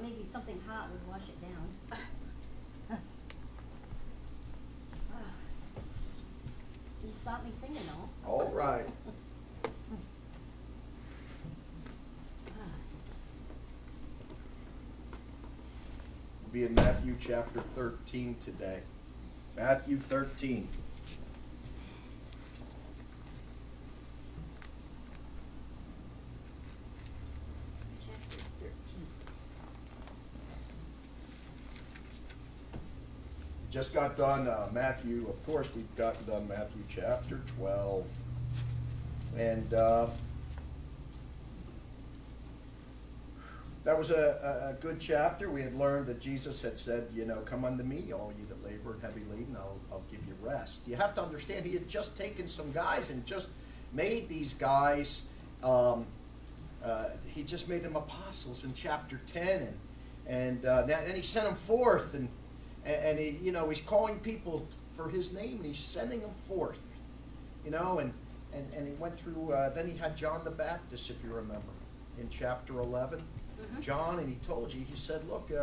thought maybe something hot would wash it down. you stopped me singing though. All right. We'll be in Matthew chapter 13 today. Matthew 13. Just got done uh, Matthew, of course, we've gotten done Matthew chapter 12. And uh, that was a, a, good chapter. We had learned that Jesus had said, you know, come unto me, all ye that labor and heavy laden, I'll, I'll give you rest. You have to understand, he had just taken some guys and just made these guys, um, uh, he just made them apostles in chapter 10. And, and uh, then he sent them forth and and, and he, you know, he's calling people for his name, and he's sending them forth. You know, and and, and he went through. Uh, then he had John the Baptist, if you remember, in chapter 11 Mhm. John, and he told you. He said, "Look, uh,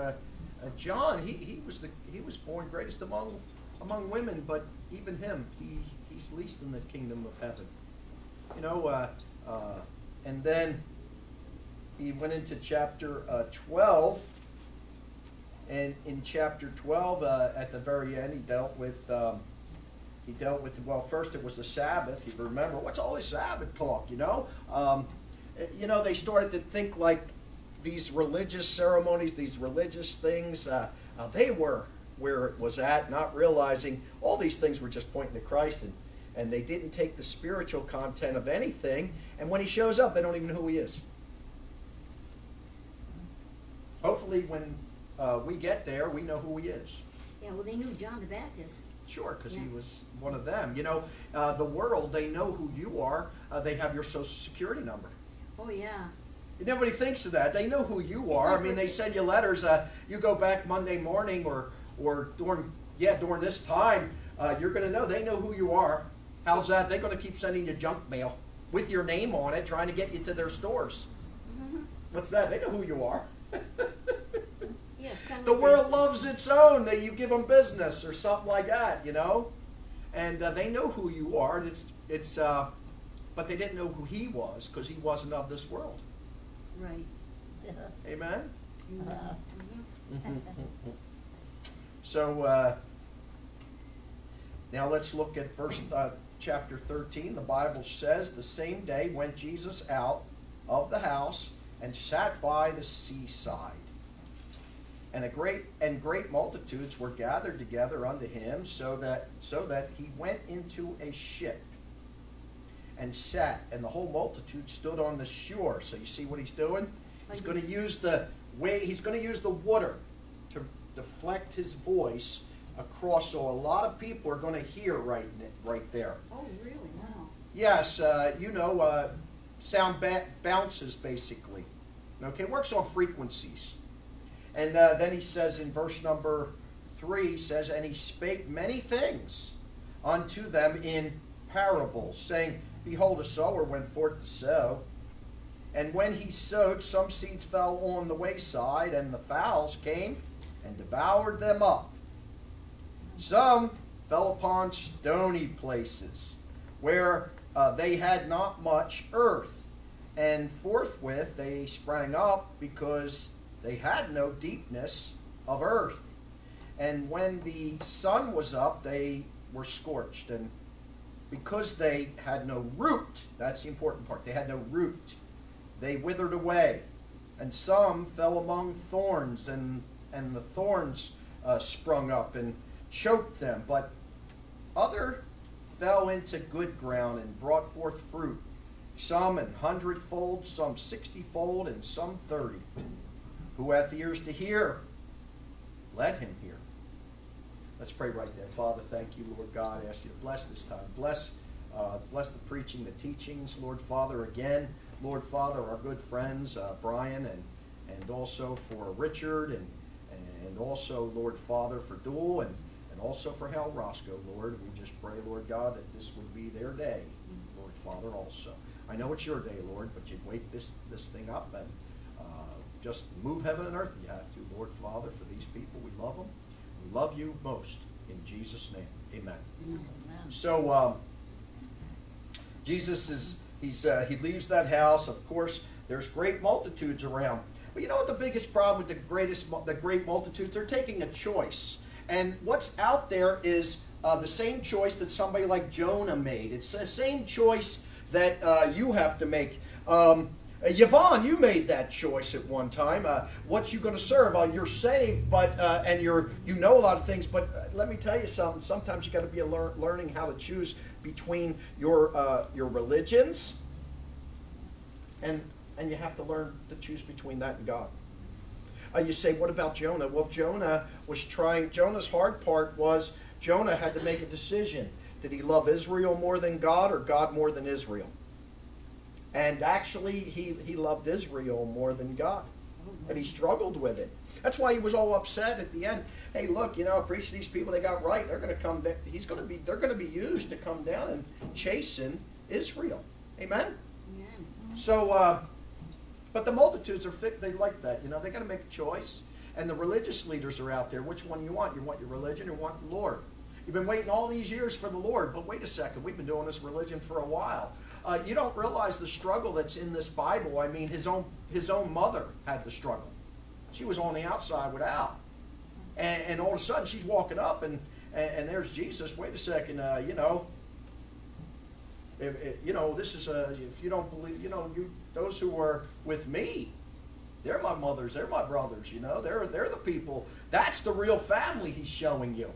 uh, John, he, he was the he was born greatest among among women, but even him, he he's least in the kingdom of heaven." You know, uh, uh, and then he went into chapter uh, 12 and in chapter 12, uh, at the very end, he dealt with, um, he dealt with, well, first it was the Sabbath. You remember, what's all this Sabbath talk, you know? Um, eh, you know, they started to think like these religious ceremonies, these religious things, uh, uh, they were where it was at, not realizing all these things were just pointing to Christ. And, and they didn't take the spiritual content of anything. And when he shows up, they don't even know who he is. Hopefully, when uh, we get there, we know who he is. Yeah, well, they knew John the Baptist. Sure, because he was one of them. You know, uh, the world, they know who you are. Uh, they have your social security number. Oh, yeah. Nobody thinks of that. They know who you are. I mean, they send you letters. Uh, you go back Monday morning or, or during, yeah, during this time, uh, you're going to know. They know who you are. How's that? They're going to keep sending you junk mail with your name on it, trying to get you to their stores. Mhm. What's that? They know who you are. Yeah, it's kind of The world loves its own. That you give them business or something like that, you know, and uh, they know who you are. It's it's, uh, but they didn't know who he was because he wasn't of this world. Right. Amen. Mhm. So uh, now let's look at verse uh, chapter thirteen. The Bible says the same day went Jesus out of the house and sat by the seaside. And a great and great multitudes were gathered together unto him so that so that he went into a ship and sat and the whole multitude stood on the shore so you see what he's doing he's going to use the way he's going to use the water to deflect his voice across so a lot of people are going to hear right right there Oh, really? Wow. Yes, uh, you know, uh, sound ba- bounces basically. Okay, works on frequencies. And uh, then he says in verse number three, says, And he spake many things unto them in parables, saying, Behold, a sower went forth to sow. And when he sowed, some seeds fell on the wayside, and the fowls came and devoured them up. Some fell upon stony places, where uh, they had not much earth. And forthwith they sprang up because they had no deepness of earth. And when the sun was up, they were scorched. And because they had no root, that's the important part, they had no root, they withered away. And some fell among thorns, and, and the thorns uh, sprung up and choked them. But other fell into good ground and brought forth fruit, some an hundredfold, some sixtyfold, and some thirty. Who hath ears to hear, let him hear. Let's pray right there. Father, thank you, Lord God. I ask you to bless this time. Bless, uh, bless the preaching, the teachings, Lord Father, again. Lord Father, our good friends, uh, Brian, and, and also for Richard, and, and also, Lord Father, for Duel, and, and also for Hal Roscoe, Lord. We just pray, Lord God, that this would be their day, Lord Father, also. I know it's your day, Lord, but you'd wake this, this thing up, and just move heaven and earth you have to, Lord Father, for these people. We love them. We love you most. In Jesus' name, amen. Amen. So um, Jesus is he's uh, he leaves that house. Of course, there's great multitudes around. But you know what the biggest problem with the greatest, the great multitudes? They're taking a choice, and what's out there is uh, the same choice that somebody like Jonah made. It's the same choice that uh, you have to make. Um, uh, Yvonne, you made that choice at one time. Uh, what you going to serve? Uh, you're saved, but uh, and you're you know a lot of things. But uh, let me tell you something. Sometimes you got to be lear- learning how to choose between your uh, your religions, and and you have to learn to choose between that and God. You say, what about Jonah? Well, Jonah was trying. Jonah's hard part was Jonah had to make a decision. Did he love Israel more than God, or God more than Israel? And actually, he, he loved Israel more than God. And he struggled with it. That's why he was all upset at the end. Hey, look, you know, preach these people they got right. They're going to come. He's going to be. They're going to be used to come down and chasten Israel. Amen. Amen. So, uh, but the multitudes are fit. They like that. You know, they got to make a choice. And the religious leaders are out there. Which one you want? You want your religion or want the Lord? You've been waiting all these years for the Lord, but wait a second. We've been doing this religion for a while. Uh, you don't realize the struggle that's in this Bible. I mean, his own his own mother had the struggle. She was on the outside without, and, and all of a sudden she's walking up, and and, and there's Jesus. Wait a second. Uh, you know, if, if- you know, this is a, if you don't believe, you know, you, those who are with me, they're my mothers, they're my brothers, you know, they're, they're the people. That's the real family he's showing you.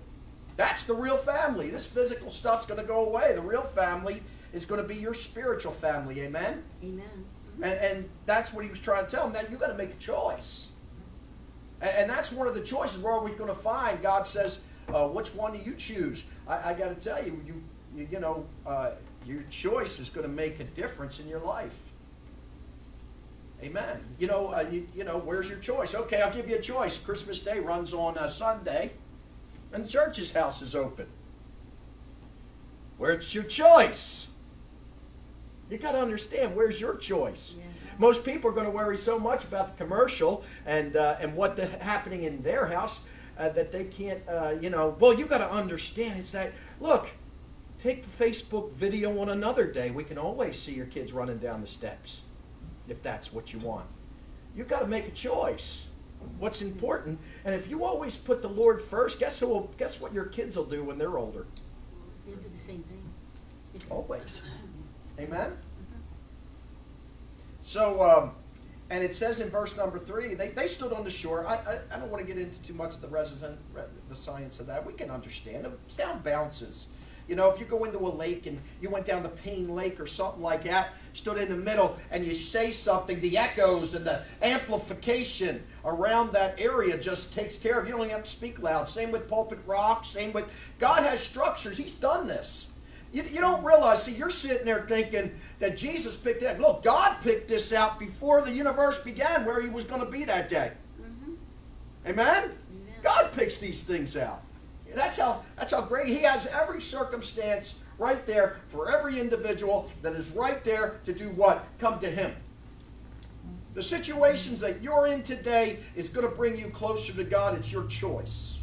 That's the real family. This physical stuff's going to go away. The real family is going to be your spiritual family, amen? Amen. And, and that's what he was trying to tell them. That you've got to make a choice. And, and that's one of the choices. Where are we going to find? God says, uh, which one do you choose? I, I got to tell you, you, you, you know, uh, your choice is going to make a difference in your life. Amen. You know, uh, you, you know, where's your choice? Okay, I'll give you a choice. Christmas Day runs on uh, Sunday, and the church's house is open. Where's your choice? You got to understand where's your choice. Yeah. Most people are going to worry so much about the commercial and uh, and what the happening in their house uh, that they can't, uh, you know. Well, you got to understand. It's that look. Take the Facebook video on another day. We can always see your kids running down the steps, if that's what you want. You've got to make a choice. What's important, and if you always put the Lord first, guess who? Will, guess what your kids will do when they're older? They'll do the same thing. Always. Amen? So, um, and it says in verse number three, they, they stood on the shore. I, I, I don't want to get into too much of the resident, re- the science of that. We can understand. The sound bounces. You know, if you go into a lake and you went down to Payne Lake or something like that, stood in the middle, and you say something, the echoes and the amplification around that area just takes care of. You don't even have to speak loud. Same with pulpit rock. Same with God has structures. He's done this. You, you don't realize, see, you're sitting there thinking that Jesus picked that. Look, God picked this out before the universe began where he was going to be that day. Mhm. Amen? Amen. God picks these things out. That's how, that's how great. He has every circumstance right there for every individual that is right there to do what? Come to him. The situations that you're in today is going to bring you closer to God. It's your choice.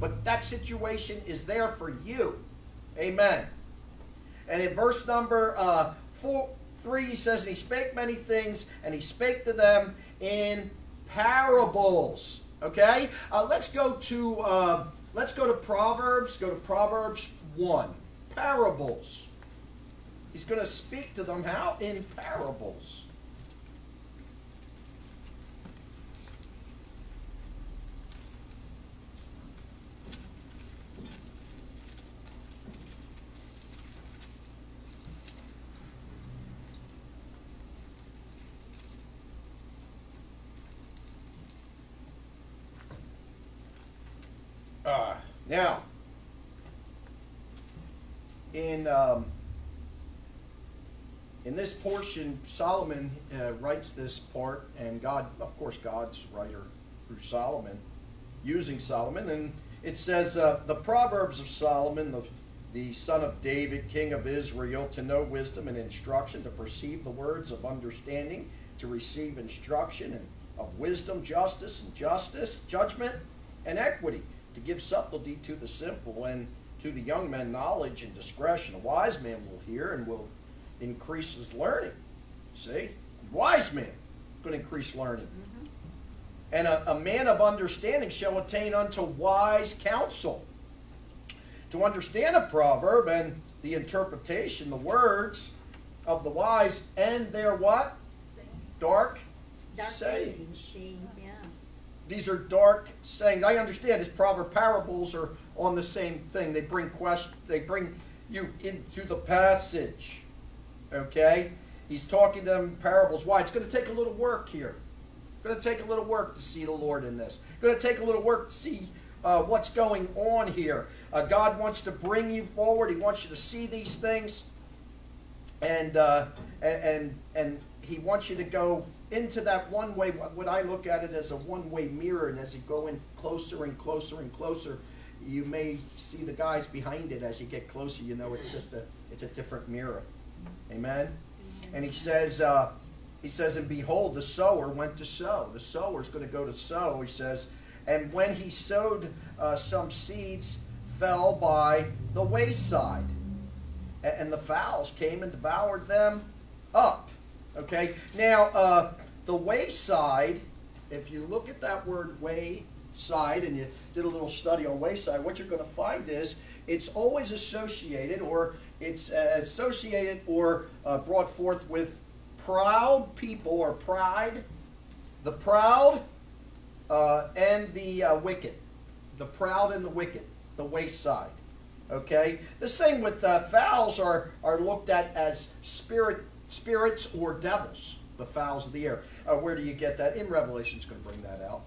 But that situation is there for you. Amen. And in verse number uh, four, 3, he says, And he spake many things, and he spake to them in parables. Okay? Uh, let's go to uh, let's go to Proverbs. Go to Proverbs 1. Parables. He's going to speak to them how? In parables. Uh, now, in um, in this portion, Solomon uh, writes this part, and God, of course, God's writer through Solomon, using Solomon, and it says uh, the Proverbs of Solomon, the the son of David, king of Israel, to know wisdom and instruction, to perceive the words of understanding, to receive instruction and of wisdom, justice, and justice, judgment, and equity, to give subtlety to the simple, and to the young man knowledge and discretion. A wise man will hear and will increase his learning. See? Wise men going to increase learning. And a, a man of understanding shall attain unto wise counsel. To understand a proverb and the interpretation, the words of the wise, and their what? Dark Dark sayings. These are dark sayings. I understand this proverb parables are on the same thing. They bring question. They bring you into the passage. Okay, he's talking to them parables. Why? It's going to take a little work here. It's going to take a little work to see the Lord in this. It's going to take a little work to see uh, what's going on here. Uh, God wants to bring you forward. He wants you to see these things, and uh, and and He wants you to go into that one way. What I look at it as a one way mirror, and as you go in closer and closer and closer, you may see the guys behind it. As you get closer, you know it's just a it's a different mirror. Amen. And He says. Uh, he says, and behold, the sower went to sow. The sower is going to go to sow, he says. And when he sowed, uh, some seeds fell by the wayside. And the fowls came and devoured them up. Okay? Now, uh, the wayside, if you look at that word wayside and you did a little study on wayside, what you're going to find is it's always associated or it's uh, associated or uh, brought forth with proud people or pride, the proud uh, and the uh, wicked, the proud and the wicked, the wayside. Okay, the same with uh, fowls are are looked at as spirit spirits or devils, the fowls of the air. Uh, where do you get that? In Revelation, it's going to bring that out.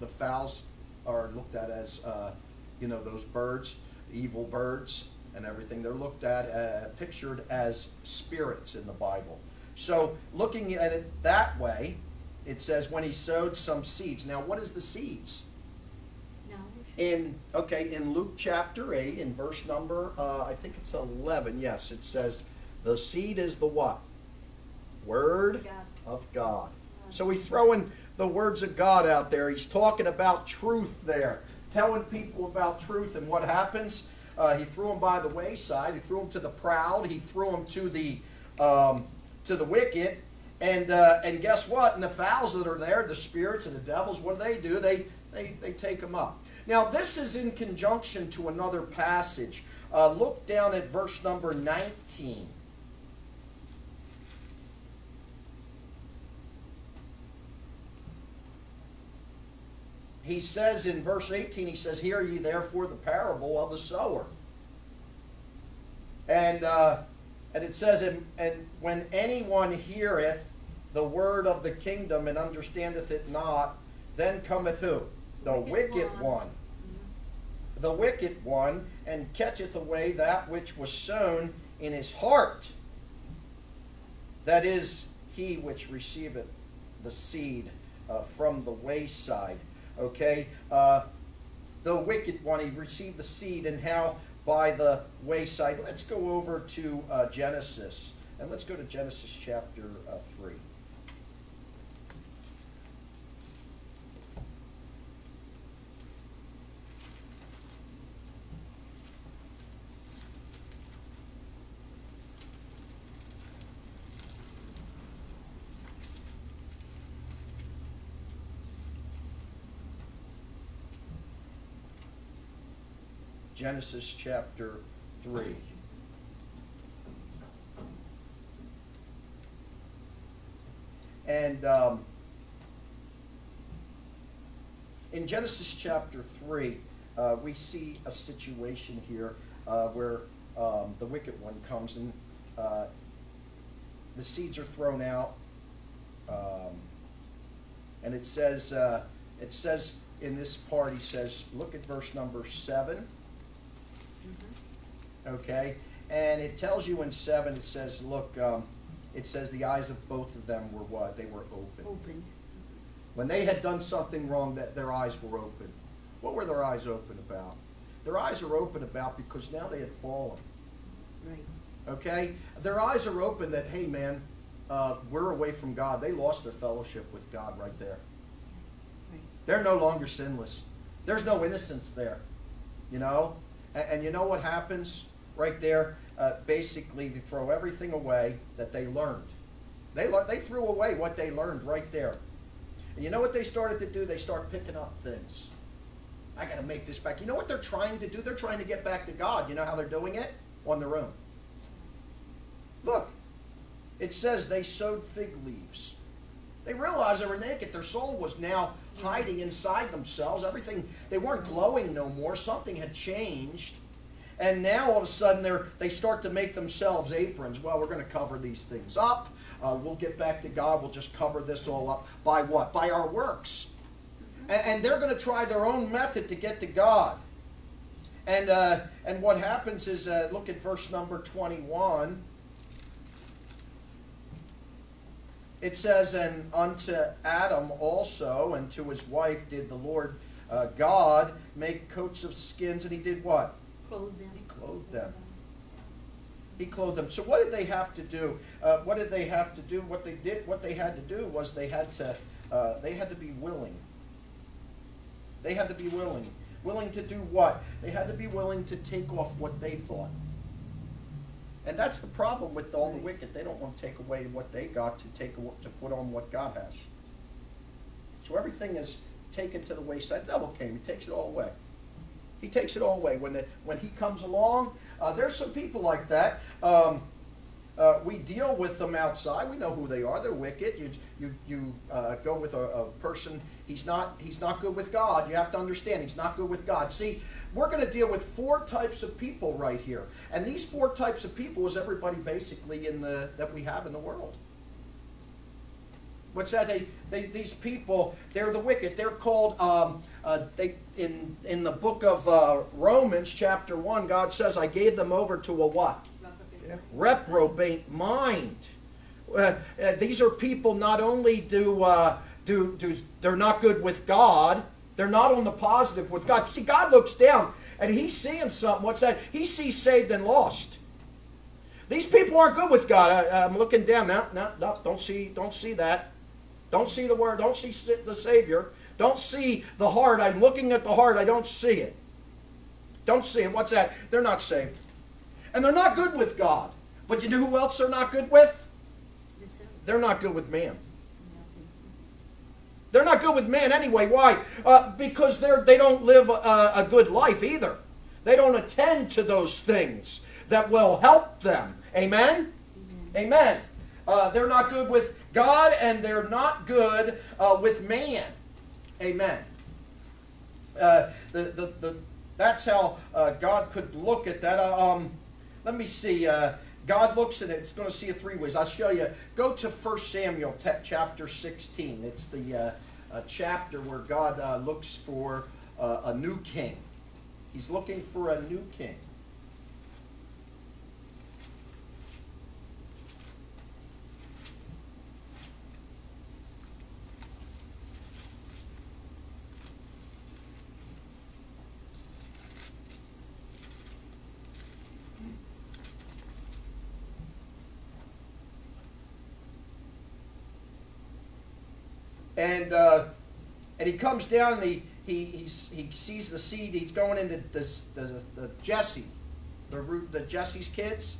The fowls are looked at as uh, you know those birds, evil birds, and everything. They're looked at, uh, pictured as spirits in the Bible. So looking at it that way, it says when he sowed some seeds. Now, what is the seeds? In okay, in Luke chapter eight, in verse number uh, I think it's eleven. Yes, it says the seed is the what? Word of God. So he's throwing the words of God out there. He's talking about truth there, telling people about truth. And what happens? Uh, he threw them by the wayside. He threw them to the proud. He threw them to the um, to the wicked. And uh, and guess what? And the fowls that are there, the spirits and the devils, what do they do? They they they take them up. Now this is in conjunction to another passage. Uh, look down at verse number nineteen. He says in verse 18, he says, Hear ye therefore the parable of the sower. And, uh, and it says, and, and when anyone heareth the word of the kingdom and understandeth it not, then cometh who? The wicked, Wicked one. one. The wicked one, and catcheth away that which was sown in his heart. That is, he which receiveth the seed uh, from the wayside. Okay? Uh, the wicked one, he received the seed, and how by the wayside. Let's go over to uh, Genesis. And let's go to Genesis chapter uh, 3. Genesis chapter 3. And um, in Genesis chapter 3, uh, we see a situation here uh, where um, the wicked one comes and uh, the seeds are thrown out. Um, and it says, uh, it says in this part, he says, look at verse number 7 Mhm. Okay? And it tells you in seven, it says, look, um, it says the eyes of both of them were what? They were open. Opened. When they had done something wrong, that their eyes were open. What were their eyes open about? Their eyes are open about because now they had fallen. Right. Okay? Their eyes are open that, hey man, uh, we're away from God. They lost their fellowship with God right there. They're no longer sinless. There's no innocence there, you know? And, and you know what happens right there? Uh, basically, they throw everything away that they learned. They, lear- they threw away what they learned right there. And you know what they started to do? They start picking up things. I got to make this back. You know what they're trying to do? They're trying to get back to God. You know how they're doing it? On their own. Look, it says they sewed fig leaves. They realized they were naked. Their soul was now hiding inside themselves. Everything, they weren't glowing no more. Something had changed. And now all of a sudden they're, they start to make themselves aprons. Well, we're going to cover these things up. Uh, we'll get back to God. We'll just cover this all up. By what? By our works. And, and they're going to try their own method to get to God. And, uh, and what happens is, uh, look at verse number 21. It says, And unto Adam also, and to his wife, did the Lord uh, God make coats of skins. And he did what? Clothe them. He clothed them. He clothed them. So what did they have to do? Uh, what did they have to do? What they did, what they had to do was they had to, uh, they had to be willing. They had to be willing. Willing to do what? They had to be willing to take off what they thought. And that's the problem with all the wicked. They don't want to take away what they got to take to put on what God has. So everything is taken to the wayside. The devil came. He takes it all away. He takes it all away. When the, when he comes along, uh, there's some people like that. Um, uh, we deal with them outside. We know who they are. They're wicked. You you you uh, go with a, a person. He's not he's not good with God. You have to understand he's not good with God. See, we're going to deal with four types of people right here, and these four types of people is everybody basically in the that we have in the world. What's that? They, they these people they're the wicked. They're called um, uh, they in in the book of uh, Romans chapter one. God says, "I gave them over to a what." reprobate mind. Uh, uh, these are people not only do, uh, do, do, they're not good with God, they're not on the positive with God. See, God looks down and he's seeing something. What's that? He sees saved and lost. These people aren't good with God. I, I'm looking down. No, no, no, don't see, don't see that. Don't see the word. Don't see the Savior. Don't see the heart. I'm looking at the heart. I don't see it. Don't see it. What's that? They're not saved. And they're not good with God. But you know who else they're not good with? They're not good with man. They're not good with man anyway. Why? Uh, because they're, they don't live a, a good life either. They don't attend to those things that will help them. Amen? Amen. Uh, they're not good with God and they're not good uh, with man. Amen. Uh, the, the, the, that's how uh, God could look at that. Uh, um, let me see. God looks at it. It's going to see it three ways. I'll show you. Go to 1 Samuel te- chapter 16. It's the uh, chapter where God uh, looks for uh, a new king. He's looking for a new king. And uh, and he comes down and he he he's, he sees the seed. He's going into this, the, the Jesse, the root the Jesse's kids,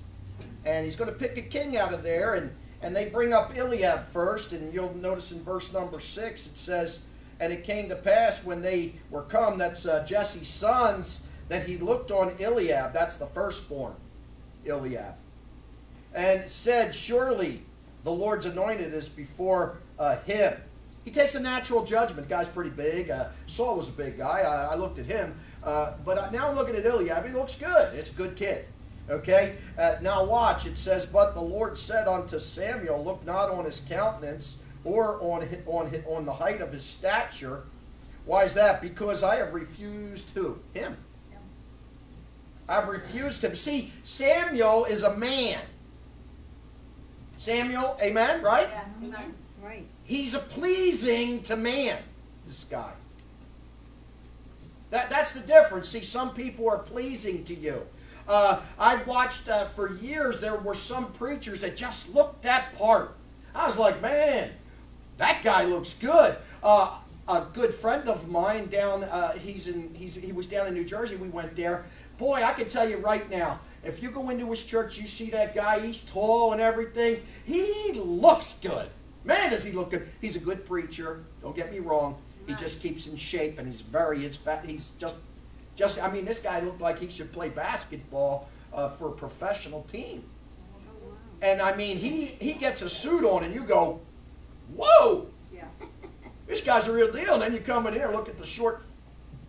and he's going to pick a king out of there. And and they bring up Eliab first, and you'll notice in verse number six it says, "And it came to pass when they were come, that's uh, Jesse's sons, that he looked on Eliab. That's the firstborn, Eliab, and said, Surely the Lord's anointed is before uh, him." He takes a natural judgment. Guy's pretty big. Uh, Saul was a big guy. I, I looked at him. Uh, but uh, now I'm looking at Eliab. He looks good. It's a good kid. Okay? Uh, now watch. It says, But the Lord said unto Samuel, Look not on his countenance or on, on, on the height of his stature. Why is that? Because I have refused who? Him. I've refused him. See, Samuel is a man. Samuel, amen, right? Yeah, amen. Right. He's a pleasing to man, this guy. That, that's the difference. See, some people are pleasing to you. Uh, I watched uh, for years, there were some preachers that just looked that part. I was like, man, that guy looks good. Uh, a good friend of mine down. Uh, he's in. He's he was down in New Jersey. We went there. Boy, I can tell you right now. If you go into his church, you see that guy. He's tall and everything. He looks good. Man, does he look good? He's a good preacher. Don't get me wrong. He just keeps in shape, and he's very. He's fat. He's just, just. I mean, this guy looked like he should play basketball uh, for a professional team. Oh. And I mean, he he gets a suit on, and you go, "Whoa, Yeah. this guy's a real deal." And then you come in here, look at the short,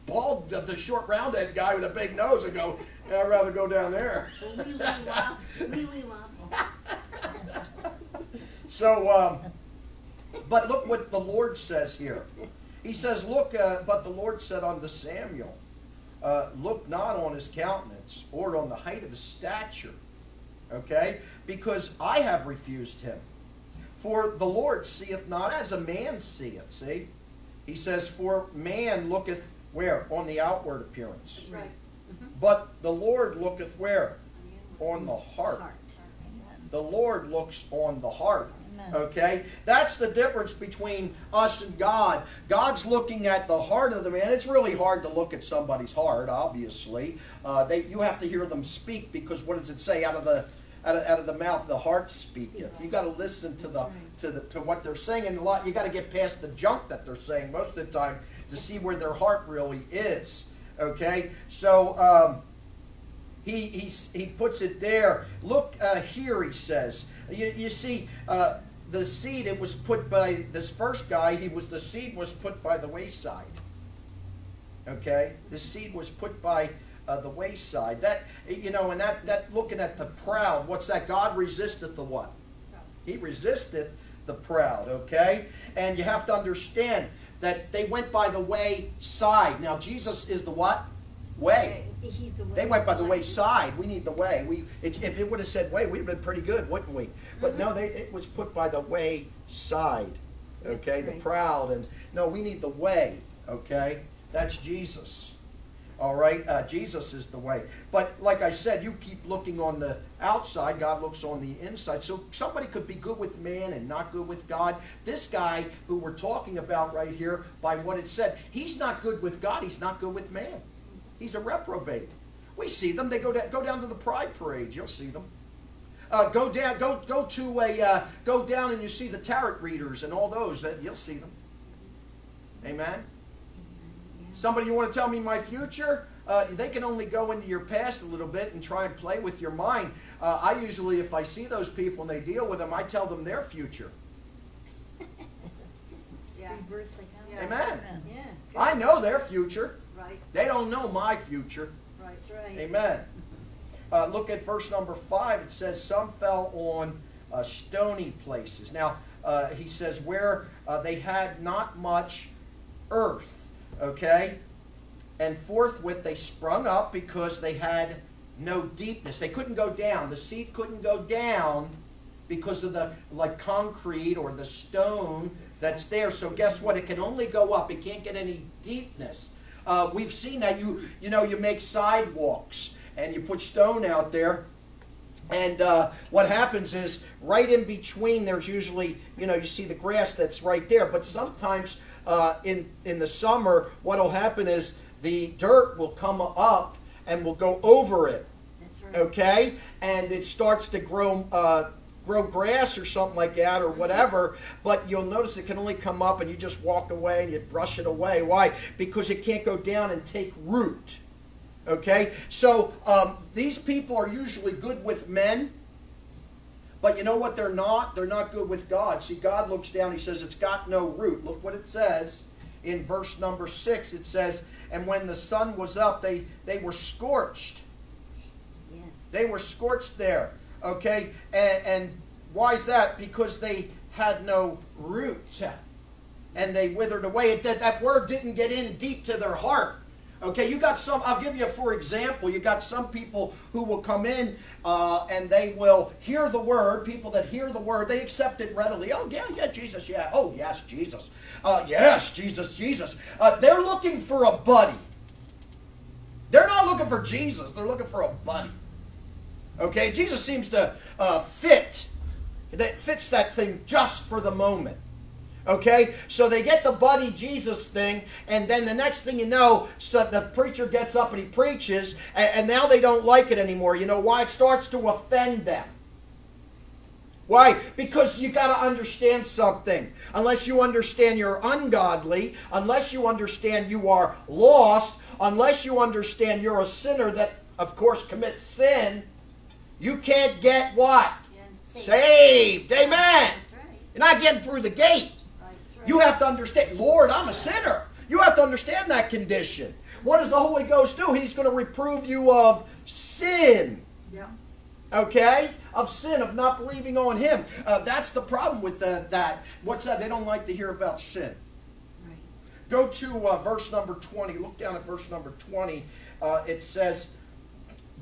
bald, the, the short, round-head guy with a big nose, and go, "Yeah, "I'd rather go down there." Wee wee wop, wee wee wop. So, um, but look what the Lord says here. He says, "Look, uh, but the Lord said unto Samuel, uh, Look not on his countenance or on the height of his stature, okay, because I have refused him. For the Lord seeth not as a man seeth. See, he says, For man looketh where on the outward appearance, Right. but the Lord looketh where on the heart." Heart. The Lord looks on the heart. Amen. Okay? That's the difference between us and God. God's looking at the heart of the man. It's really hard to look at somebody's heart, obviously. Uh, they, you have to hear them speak because what does it say? Out of the out of, out of the mouth the heart speaketh. You got to listen to the to the to what they're saying, and a lot you got to get past the junk that they're saying most of the time to see where their heart really is. Okay, so um, he, he, he puts it there. Look uh, here, he says. You, you see, uh, the seed, it was put by this first guy, he was the seed was put by the wayside. Okay? The seed was put by uh, the wayside. That, you know, and that, that looking at the proud, what's that? God resisteth the what? He resisted the proud, okay? And you have to understand that they went by the wayside. Now, Jesus is the what? Way. The way. They went by the wayside. We need the way. We, it, if it would have said way, we'd have been pretty good, wouldn't we? But no, they, it was put by the wayside. Okay, the proud and no, we need the way. Okay, that's Jesus. All right, uh, Jesus is the way. But like I said, you keep looking on the outside. God looks on the inside. So somebody could be good with man and not good with God. This guy who we're talking about right here, by what it said, he's not good with God. He's not good with man. He's a reprobate. We see them. They go down, go down to the pride parades. You'll see them. Uh, go down, go go to a uh, go down and you see the tarot readers and all those. That you'll see them. Amen. Somebody you want to tell me my future? Uh, they can only go into your past a little bit and try and play with your mind. Uh, I usually, if I see those people and they deal with them, I tell them their future. Yeah. Reverse psychology. Yeah. Amen. Yeah. I know their future. Right. They don't know my future. Right. Right. Amen. Uh, look at verse number five. It says, Some fell on uh, stony places. Now, uh, he says, where uh, they had not much earth. Okay? And forthwith they sprung up because they had no deepness. They couldn't go down. The seed couldn't go down because of the like concrete or the stone that's there. So guess what? It can only go up. It can't get any deepness. Uh, we've seen that you you know you make sidewalks and you put stone out there. And uh, what happens is, right in between, there's usually, you know, you see the grass that's right there. But sometimes uh, in in the summer, what'll happen is the dirt will come up and will go over it That's right. okay and it starts to grow uh, grow grass or something like that or whatever but you'll notice it can only come up and you just walk away and you brush it away. Why? Because it can't go down and take root. Okay? So um, these people are usually good with men but you know what they're not? They're not good with god. See god looks down. He says it's got no root. Look what it says in verse number six. It says and when the sun was up they they were scorched. Yes. they were scorched there. Okay? And, and why is that? Because they had no root. And they withered away. It, that, that word didn't get in deep to their heart. Okay, you got some, I'll give you for example, you got some people who will come in uh, and they will hear the word, people that hear the word, they accept it readily. Oh, yeah, yeah, Jesus, yeah. Oh, yes, Jesus. Uh, yes, Jesus, Jesus. Uh, they're looking for a buddy. They're not looking for Jesus, they're looking for a buddy. Okay, Jesus seems to uh, fit, that fits that thing just for the moment. Okay, so they get the buddy Jesus thing, and then the next thing you know, so the preacher gets up and he preaches, and, and now they don't like it anymore. You know why? It starts to offend them. Why? Because you got to understand something. Unless you understand you're ungodly, unless you understand you are lost, unless you understand you're a sinner that, of course, commits sin, you can't get what? Saved. Saved. Amen. Right. You're not getting through the gate. That's right. You have to understand, Lord, I'm a sinner. You have to understand that condition. What does the Holy Ghost do? He's going to reprove you of sin. Yeah. Okay? Of sin, of not believing on Him. Uh, that's the problem with the, that. What's that? They don't like to hear about sin. Right. Go to uh, verse number 20. Look down at verse number 20. Uh, it says,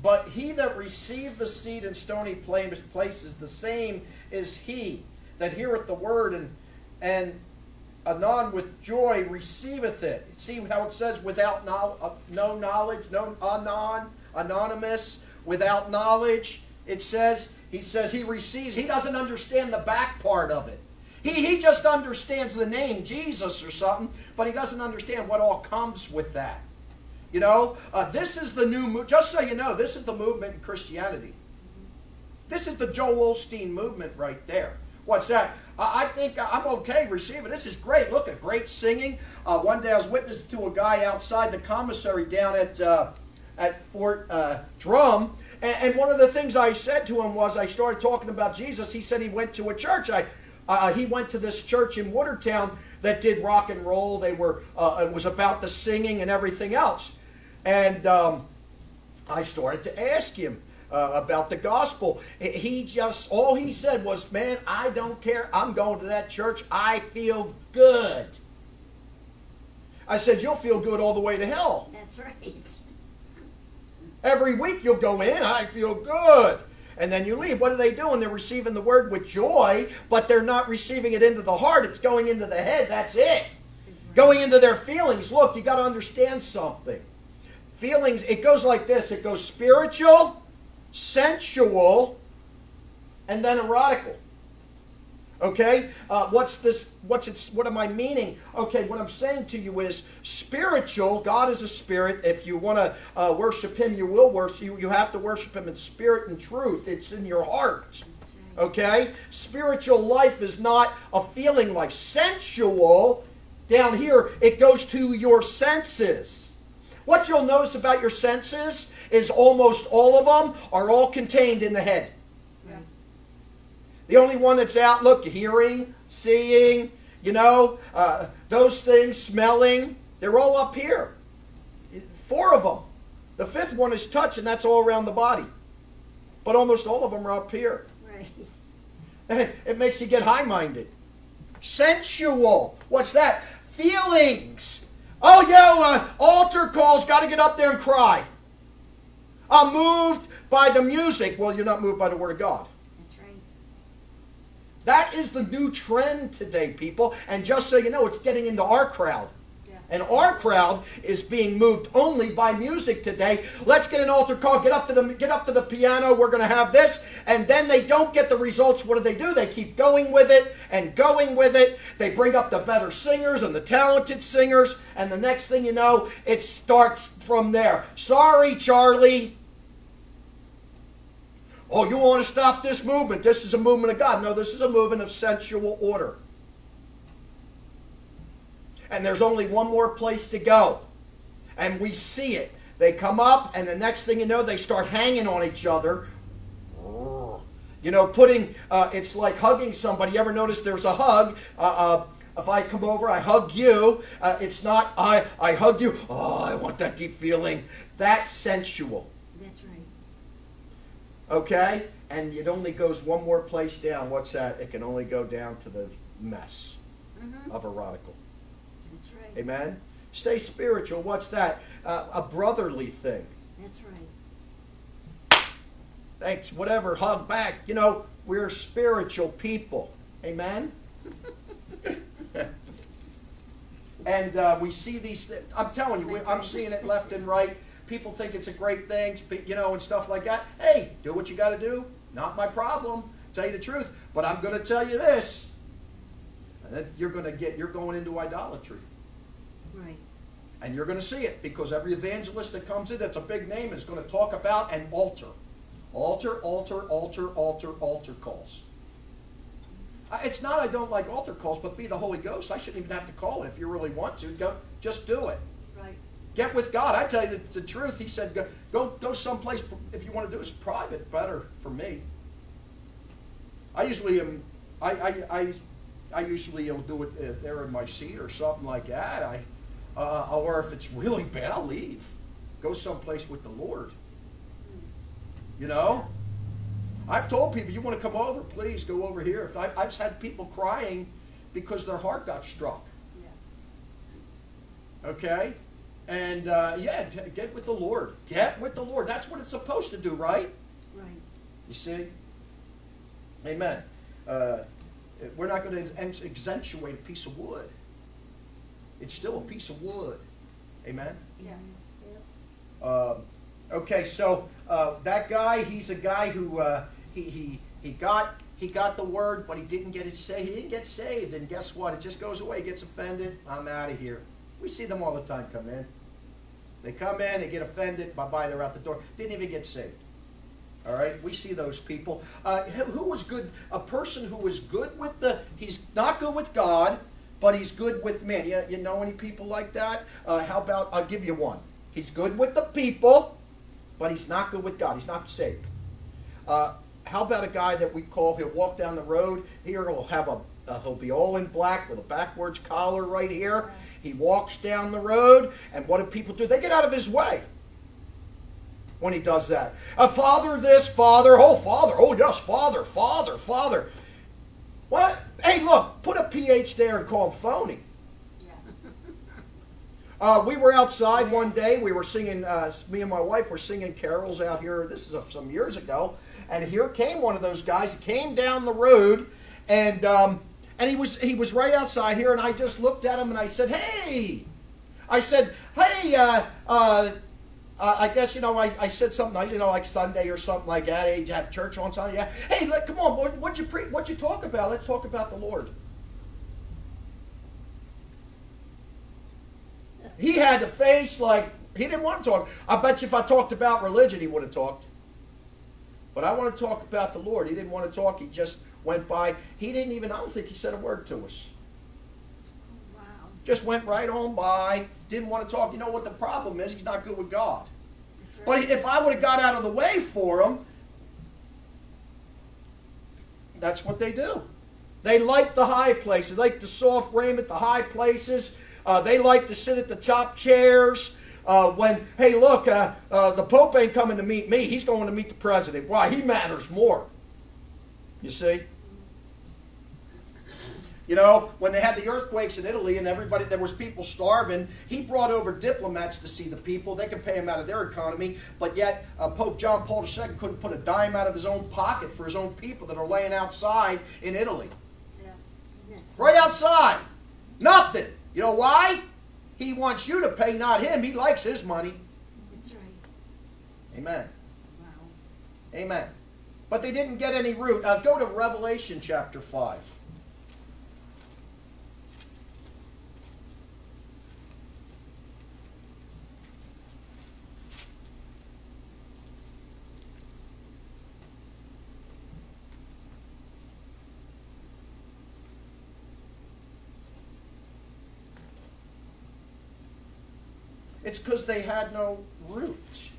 But he that received the seed in stony places, the same is he that heareth the word and, and anon with joy receiveth it. See how it says, without no, uh, no knowledge, no anon, anonymous, without knowledge. It says, he says he receives, he doesn't understand the back part of it. He, he just understands the name Jesus or something, but he doesn't understand what all comes with that. You know, uh, this is the new move. Just so you know, this is the movement in Christianity. This is the Joel Osteen movement right there. What's that? I I think I'm okay receiving. This is great. Look at great singing. Uh, one day I was witness to a guy outside the commissary down at uh, at Fort uh, Drum, and, and one of the things I said to him was I started talking about Jesus. He said he went to a church. I uh, he went to this church in Watertown that did rock and roll. They were uh, it was about the singing and everything else, and um, I started to ask him uh, about the gospel. He just all he said was, "Man, I don't care. I'm going to that church. I feel good." I said, "You'll feel good all the way to hell. That's right. Every week you'll go in. I feel good." And then you leave. What are they doing? They're receiving the word with joy, but they're not receiving it into the heart. It's going into the head. That's it. Going into their feelings. Look, you got to understand something. Feelings, it goes like this it goes spiritual, sensual, and then erotical. Okay, uh, what's this? What's it? What am I meaning? Okay, what I'm saying to you is spiritual. God is a spirit. If you want to uh, worship Him, you will worship. You you have to worship Him in spirit and truth. It's in your heart. Okay, spiritual life is not a feeling life. Sensual, down here, it goes to your senses. What you'll notice about your senses is almost all of them are all contained in the head. Yeah. The only one that's out, look, hearing, seeing, you know, uh, those things, smelling, they're all up here. Four of them. The fifth one is touch, and that's all around the body. But almost all of them are up here. Right. It makes you get high minded. Sensual. What's that? Feelings. Oh, yo, uh, altar calls, got to get up there and cry. I'm moved by the music. Well, you're not moved by the Word of God. That's right. That is the new trend today, people. And just so you know, it's getting into our crowd. And our crowd is being moved only by music today. Let's get an altar call. Get up to the get up to the piano. We're going to have this, and then they don't get the results. What do they do? They keep going with it and going with it. They bring up the better singers and the talented singers, and the next thing you know, it starts from there. Sorry, Charlie. Oh, you want to stop this movement? This is a movement of God. No, this is a movement of sensual order. And there's only one more place to go. And we see it. They come up, and the next thing you know, they start hanging on each other. You know, putting, uh, it's like hugging somebody. You ever notice there's a hug? Uh, uh, if I come over, I hug you. Uh, it's not, I, I hug you. Oh, I want that deep feeling. That's sensual. That's right. Okay? And it only goes one more place down. What's that? It can only go down to the mess Mm-hmm. of erotical. Amen? Stay spiritual. What's that? Uh, a brotherly thing. That's right. Thanks, whatever, hug back. You know, we're spiritual people. Amen? and uh, we see these things. I'm telling you, we, I'm seeing it left and right. People think it's a great thing, you know, and stuff like that. Hey, do what you got to do. Not my problem. Tell you the truth. But I'm going to tell you this. You're going to get, you're going into idolatry. Right. And you're going to see it because every evangelist that comes in that's a big name is going to talk about an altar. Altar, altar, altar, altar, altar calls. It's not I don't like altar calls, but be the Holy Ghost. I shouldn't even have to call it if you really want to. Go, just do it. Right. Get with God. I tell you the, the truth. He said, go, go, go someplace if you want to do it. private, better for me. I usually am. I, I, I, I usually will do it uh, there in my seat or something like that. I, uh, or if it's really bad, I'll leave. Go someplace with the Lord. You know. I've told people, you want to come over, please go over here. If I, I've had people crying because their heart got struck. Yeah. Okay? And uh, yeah, get with the Lord. Get with the Lord. That's what it's supposed to do, right? Right. You see? Amen. Uh, we're not going to accentuate a piece of wood. It's still a piece of wood. Amen. Yeah. Um, okay, so uh, that guy, he's a guy who uh, he, he he got he got the word, but he didn't get it saved. He didn't get saved, and guess what? It just goes away. He gets offended. I'm out of here. We see them all the time come in. They come in, they get offended. Bye bye. They're out the door. Didn't even get saved. All right, we see those people. Uh, who who was good? A person who was good with the. He's not good with God, but he's good with men. You, you know any people like that? Uh, how about I'll give you one. He's good with the people, but he's not good with God. He's not saved. Uh, how about a guy that we call? He'll walk down the road. Here he'll have a. Uh, he'll be all in black with a backwards collar right here. He walks down the road, and what do people do? They get out of his way when he does that. A father, this father, oh father, oh yes, father, father, father. What? Hey, look, put a ph there and call him phony. Yeah. Uh, we were outside one day. We were singing. Uh, me and my wife were singing carols out here. This is uh, some years ago, and here came one of those guys. He came down the road, and um, and he was he was right outside here. And I just looked at him and I said, "Hey," I said, "Hey." Uh, uh, I guess you know I, I said something like you know like Sunday or something like that. Hey, you have church on Sunday? Yeah. Hey, let, come on, boy. What'd you pre- What'd you talk about? Let's talk about the Lord. He had the face like he didn't want to talk. I bet you if I talked about religion, he would have talked. But I want to talk about the Lord. He didn't want to talk. He just went by. He didn't even. I don't think he said a word to us. Wow. Just went right on by. Didn't want to talk. You know what the problem is? He's not good with God. But if I would have got out of the way for him, that's what they do. They like the high places, they like the soft raiment, the high places. Uh, they like to sit at the top chairs. Uh, when, hey, look, uh, uh, the Pope ain't coming to meet me. He's going to meet the president. Why? He matters more. You see? You know, when they had the earthquakes in Italy and everybody, there was people starving, he brought over diplomats to see the people. They could pay him out of their economy, but yet uh, Pope John Paul II couldn't put a dime out of his own pocket for his own people that are laying outside in Italy. Yeah. Yes. Right outside. Nothing. You know why? He wants you to pay, not him. He likes his money. That's right. Amen. Wow. Amen. But they didn't get any root. Uh, go to Revelation chapter 5. It's because they had no root.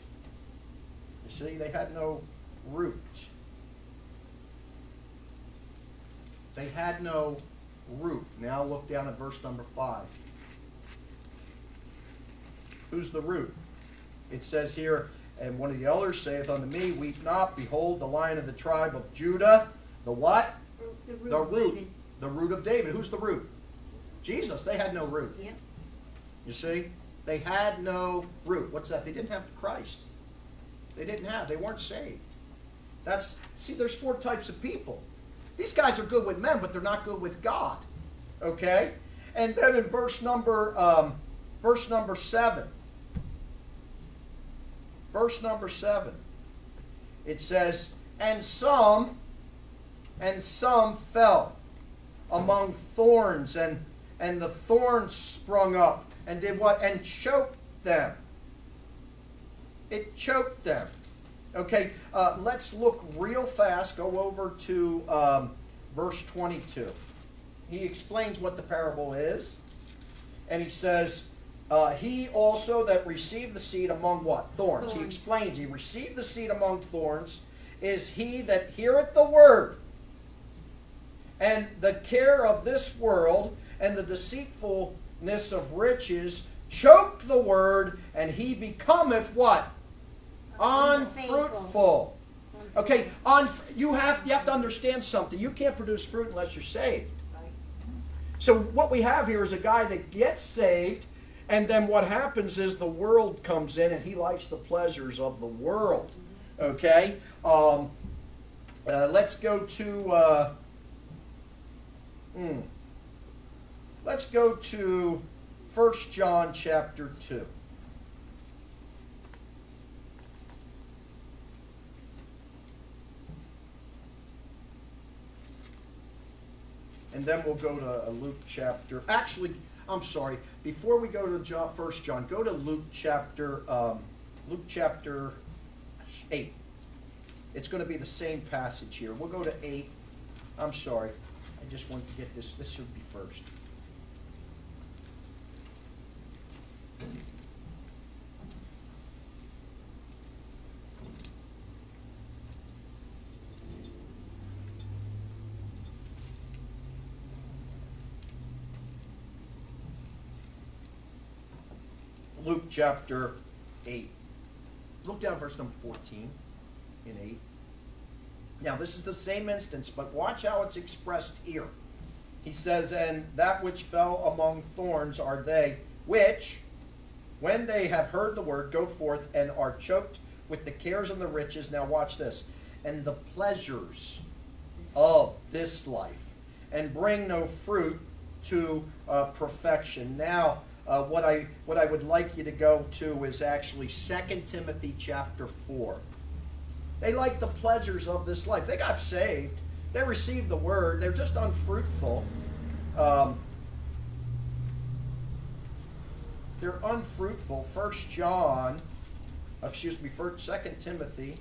You see, they had no root. They had no root. Now look down at verse number 5. Who's the root? It says here, and one of the elders saith unto me, Weep not, behold the lion of the tribe of Judah. The what? The root. The root. The root of David. Who's the root? Jesus. They had no root. Yep. You see? They had no root. What's that? They didn't have Christ. They didn't have. They weren't saved. That's see, there's four types of people. These guys are good with men, but they're not good with God. Okay? And then in verse number um, verse number seven. Verse number seven. It says, and some and some fell. among thorns, and, and the thorns sprung up and did what? And choked them. It choked them. Okay, uh, let's look real fast. Go over to um, verse 22. He explains what the parable is. And he says, uh, He also that received the seed among what? Thorns. He explains, He received the seed among thorns is he that heareth the word, and the care of this world, and the deceitfulness of riches choke the word, and he becometh what? Unfruitful. Okay, un- you have you have to understand something. You can't produce fruit unless you're saved. So what we have here is a guy that gets saved, and then what happens is the world comes in, and he likes the pleasures of the world. Okay, um, uh, let's go to. Uh, hmm. Let's go to First John chapter two. and then we'll go to uh, Luke chapter. Actually, I'm sorry. Before we go to John, First John, go to Luke chapter um, Luke chapter eight. It's going to be the same passage here. We'll go to eight. I'm sorry. I just want to get this. This should be first. Luke chapter 8. Look down verse number 14 in 8. Now, this is the same instance, but watch how it's expressed here. He says, And that which fell among thorns are they, which, when they have heard the word, go forth and are choked with the cares and the riches. Now, watch this. And the pleasures of this life, and bring no fruit to uh, perfection. Now, uh, what I what I would like you to go to is actually 2 Timothy chapter 4. They like the pleasures of this life. They got saved. They received the word. They're just unfruitful. Um, they're unfruitful. First John, excuse me, first Second Timothy.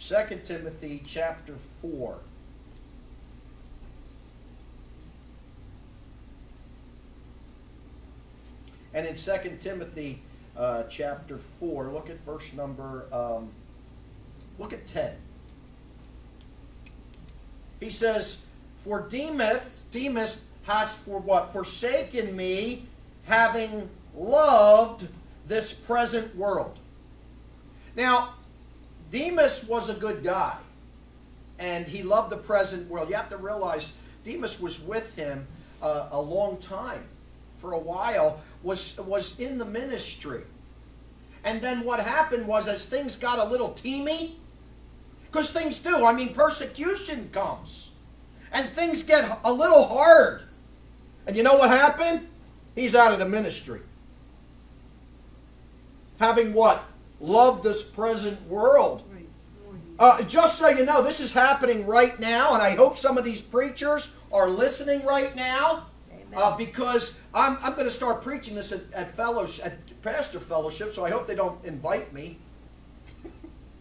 Second Timothy chapter four. And in Second Timothy uh, chapter four, look at verse number. Um, look at ten. He says, "For Demas, Demas has for what forsaken me, having loved this present world." Now, Demas was a good guy, and he loved the present world. You have to realize Demas was with him uh, a long time, for a while, was was in the ministry. And then what happened was, as things got a little teamy, because things do. I mean, persecution comes, and things get a little hard. And you know what happened? He's out of the ministry. Having what? Loved this present world. Right. More than- Uh, just so you know, this is happening right now, and I hope some of these preachers are listening right now. Uh, because I'm, I'm going to start preaching this at, at fellows at pastor fellowship, so I hope they don't invite me.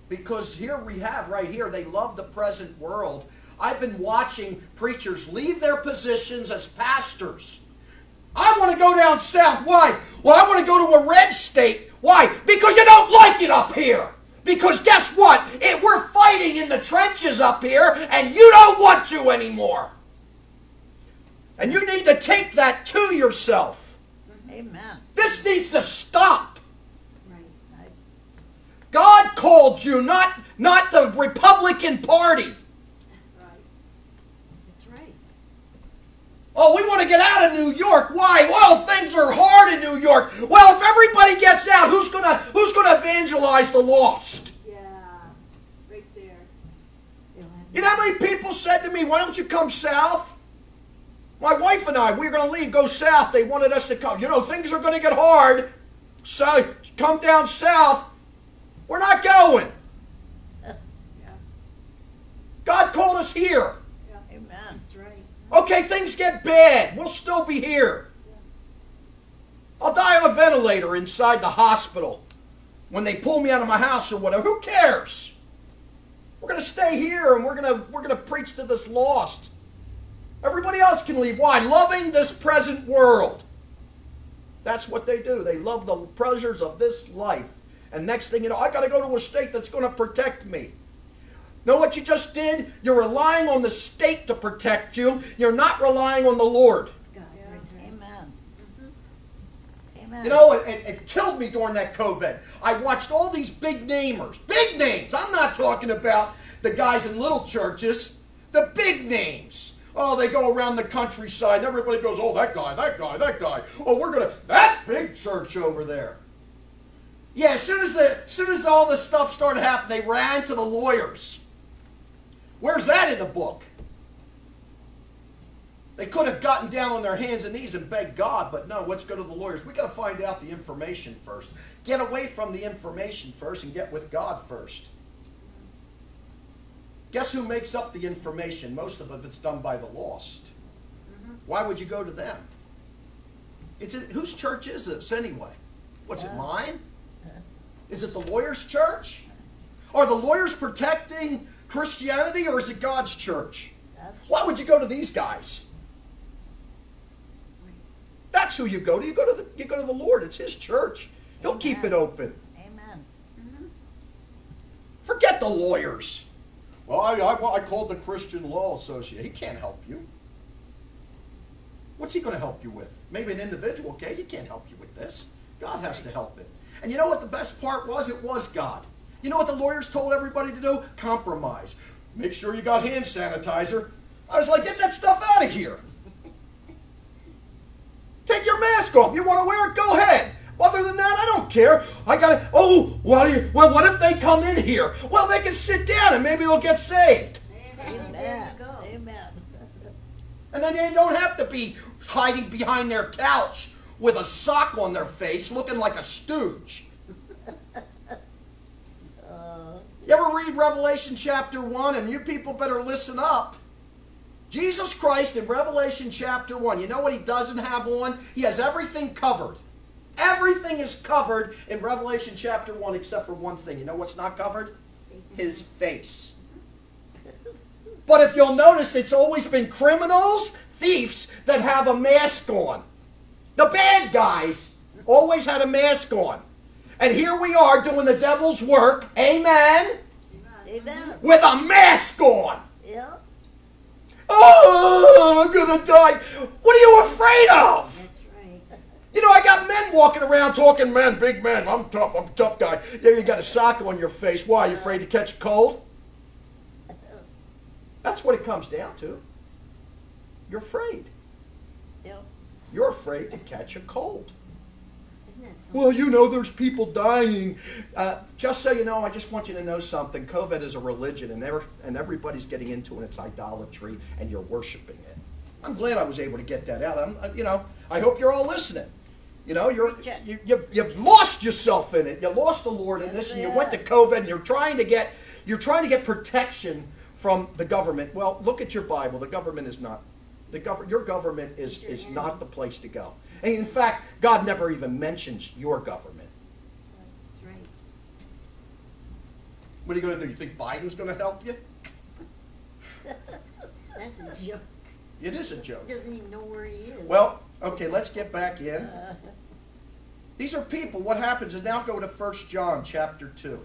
Because here we have right here, they love the present world. I've been watching preachers leave their positions as pastors. I want to go down south. Why? Well, I want to go to a red state. Why? Because you don't like it up here. Because guess what? It, we're fighting in the trenches up here, and you don't want to anymore. And you need to take that to yourself. Amen. This needs to stop. God called you, not, not the Republican Party. Right. That's right. Oh, we want to get out of New York. Why? Well, things are hard in New York. Well, if everybody gets out, who's gonna who's gonna evangelize the lost? Yeah. Right there. You know how many people said to me, "Why don't you come south?" My wife and I, we were going to leave, go south. They wanted us to come. You know, things are going to get hard. so come down south, we're not going. Yeah, God called us here. yeah, Amen. that's right. Okay, things get bad. We'll still be here. I'll die on a ventilator inside the hospital when they pull me out of my house or whatever. Who cares? We're gonna stay here and we're gonna we're gonna preach to this lost. Everybody else can leave. Why? Loving this present world. That's what they do. They love the pleasures of this life. And next thing you know, I gotta go to a state that's gonna protect me. Know what you just did? You're relying on the state to protect you. You're not relying on the Lord. God, Yeah. Amen. Mm-hmm. Amen. You know, it, it, it killed me during that COVID. I watched all these big namers, big names. I'm not talking about the guys in little churches, the big names. Oh, they go around the countryside and everybody goes, oh, that guy, that guy, that guy. Oh, we're going to, that big church over there. Yeah, as soon as, the, as soon as all this stuff started happening, they ran to the lawyers. Where's that in the book? They could have gotten down on their hands and knees and begged God, but no, let's go to the lawyers. We got to find out the information first. Get away from the information first and get with God first. Guess who makes up the information? Most of it it's done by the lost. Mm-hmm. Why would you go to them? It's whose church is this anyway? What's it mine? Is it the lawyer's church? Are the lawyers protecting Christianity or is it God's church? Why would you go to these guys? That's who you go to. You go to the you go to the Lord. It's His church. He'll keep it open. Amen. Mm-hmm. Forget the lawyers. Well, I, I, I called the Christian Law Association. He can't help you. What's he going to help you with? Maybe an individual case. He can't help you with this. God has to help it. And you know what the best part was? It was God. You know what the lawyers told everybody to do? Compromise. Make sure you got hand sanitizer. I was like, get that stuff out of here. Take your mask off. You want to wear it? Go ahead. Other than that, I don't care. I got to. Oh, well, you, well, what if they come in here? Well, they can sit down and maybe they'll get saved. Amen. There Amen. you go. Amen. And then they don't have to be hiding behind their couch with a sock on their face looking like a stooge. Uh, You ever read Revelation chapter 1? And you people better listen up. Jesus Christ in Revelation chapter 1, you know what he doesn't have on? He has everything covered. Everything is covered in Revelation chapter 1 except for one thing. You know what's not covered? His face. But if you'll notice, it's always been criminals, thieves that have a mask on. The bad guys always had a mask on. And here we are doing the devil's work, amen, amen. with a mask on. Yeah. Oh, I'm gonna die. What are you afraid of? That's right. You know, I got men walking around talking, man, big man, I'm tough, I'm a tough guy. Yeah, you got a sock on your face. Why, are you afraid to catch a cold? That's what it comes down to. You're afraid. You're afraid to catch a cold. Isn't that something? Well, you know, there's people dying. Uh, just so you know, I just want you to know something. COVID is a religion, and, ever, and everybody's getting into it. It's idolatry, and you're worshiping it. I'm glad I was able to get that out. I'm, uh, you know, I hope you're all listening. You know, you're you, you you've lost yourself in it. You lost the Lord in this, and you went to. COVID, and you're trying to get you're trying to get protection from the government. Well, look at your Bible. The government is not the gov- Your government is is not the place to go. And in fact, God never even mentions your government. That's right. What are you going to do? You think Biden's going to help you? That's a joke. It is a joke. He doesn't even know where he is. Well, okay, let's get back in. These are people. What happens is now go to 1 John chapter 2.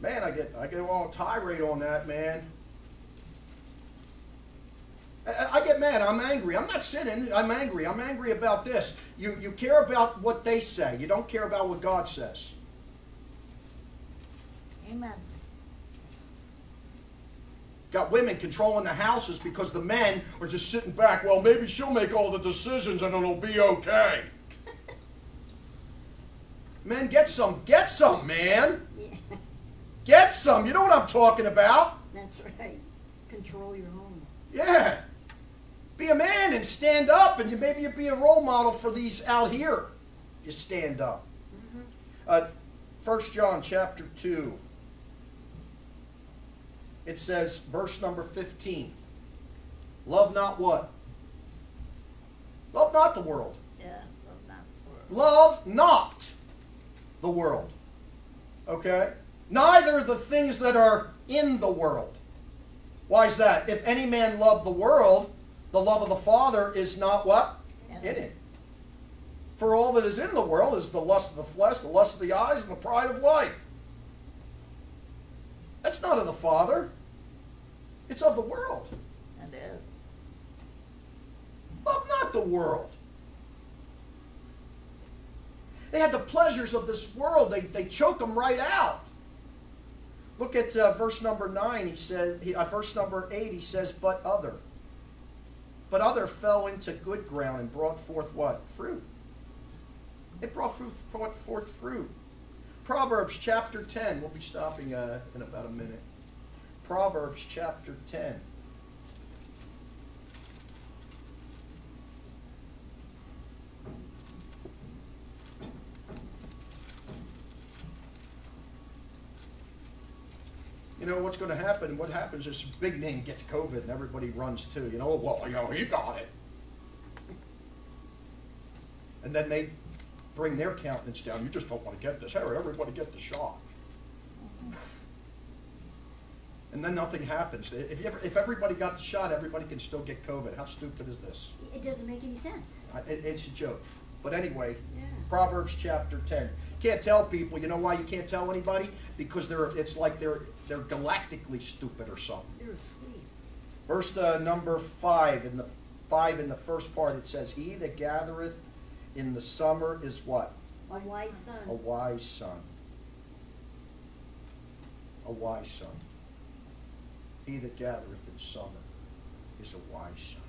Man, I get I get all tirade on that, man. I, get mad. I'm angry. I'm not sinning. I'm angry. I'm angry about this. You you care about what they say. You don't care about what God says. Amen. Got women controlling the houses because the men are just sitting back. Well, maybe she'll make all the decisions and it'll be okay. Men, get some, get some, man. yeah, Get some. You know what I'm talking about. that's right. Control your home. Yeah. Be a man and stand up and you maybe you be a role model for these out here. you stand up. Mhm. Uh, 1 John chapter 2. It says, verse number 15. Love not what? Love not the world. Yeah. Love not the world. Love not the world. Okay? Neither the things that are in the world. Why is that? If any man love the world, the love of the Father is not what? In it. For all that is in the world is the lust of the flesh, the lust of the eyes, and the pride of life. That's not of the Father. It's of the world. It is. Love not the world. They had the pleasures of this world. They, they choke them right out. Look at uh, verse number 9. He says, he, uh, verse number 8, he says, but other. But other fell into good ground and brought forth what? Fruit. It brought fruit, brought forth fruit. Proverbs chapter 10. We'll be stopping uh, in about a minute. Proverbs chapter 10. you know what's going to happen? What happens is big name gets COVID and everybody runs too. You know, well, you know, he got it. And then they bring their countenance down. You just don't want to get this. Hey, everybody get the shot. And then nothing happens. If, you ever, if everybody got the shot, everybody can still get COVID. How stupid is this? It doesn't make any sense. I- It, it's a joke. But anyway, Yeah. Proverbs chapter 10. Can't tell people. You know why you can't tell anybody? Because they're, it's like they're, they're galactically stupid or something. They're asleep. Verse uh, number five in the five in the first part it says, "He that gathereth in the summer is what? A wise son. A wise son. A wise son. He that gathereth in summer is a wise son."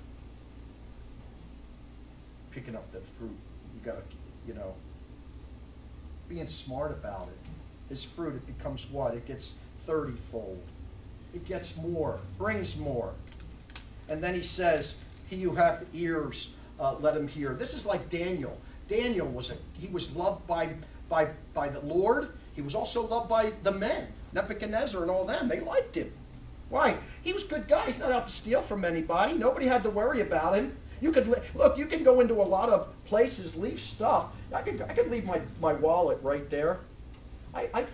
Picking up the fruit, you gotta, you know, being smart about it. His fruit, it becomes what? It gets thirty-fold. It gets more, brings more. And then he says, He who hath ears, uh, let him hear. This is like Daniel. Daniel was a he was loved by by by the Lord. He was also loved by the men, Nebuchadnezzar and all them. They liked him. Why? He was a good guy. He's not out to steal from anybody. Nobody had to worry about him. You could look. You can go into a lot of places, leave stuff. I could I could leave my, my wallet right there. I, I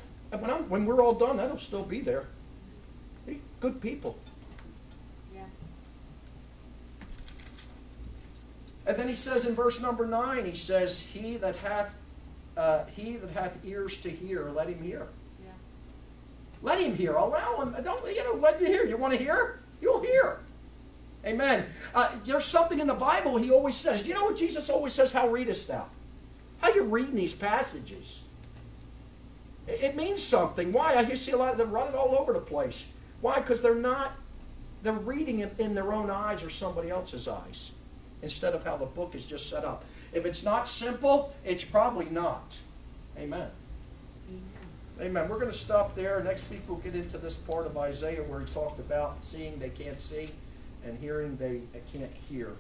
when I'm when we're all done, that'll still be there. Good people. Yeah. And then he says in verse number nine, he says, "He that hath, uh, he that hath ears to hear, let him hear. Yeah. Let him hear. Allow him. Don't you know? Let you hear. You want to hear? You'll hear. Amen. Uh, there's something in the Bible. He always says. Do you know what Jesus always says? How readest thou? How you reading these passages? It, means something. Why? I see a lot of them running all over the place. Why? Because they're not. They're reading it in their own eyes or somebody else's eyes instead of how the book is just set up. If it's not simple, it's probably not. Amen. Amen. Amen. We're going to stop there. Next week we'll get into this part of Isaiah where he talked about seeing they can't see and hearing they can't hear.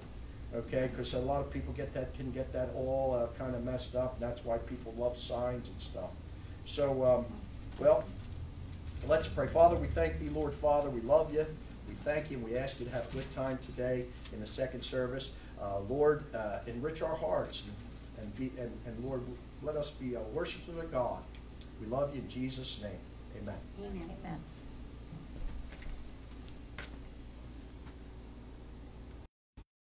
Okay, because a lot of people get that can get that all uh, kind of messed up, and that's why people love signs and stuff. So, um, well, let's pray. Father, we thank thee, Lord Father. We love you. We thank you, and we ask you to have a good time today in the second service. Uh, Lord, uh, enrich our hearts, and, be, and, and Lord, let us be a worshipers of God. We love you in Jesus' name. Amen. Amen. Amen.